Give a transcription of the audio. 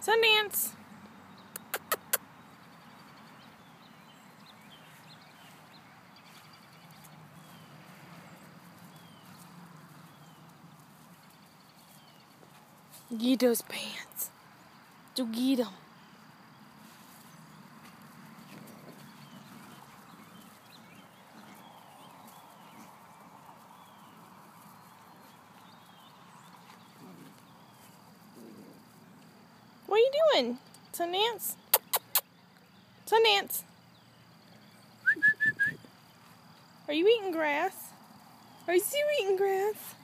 Sundance. Get those pants. To get them. What are you doing? Sundance? Sundance? Are you eating grass? Are you eating grass?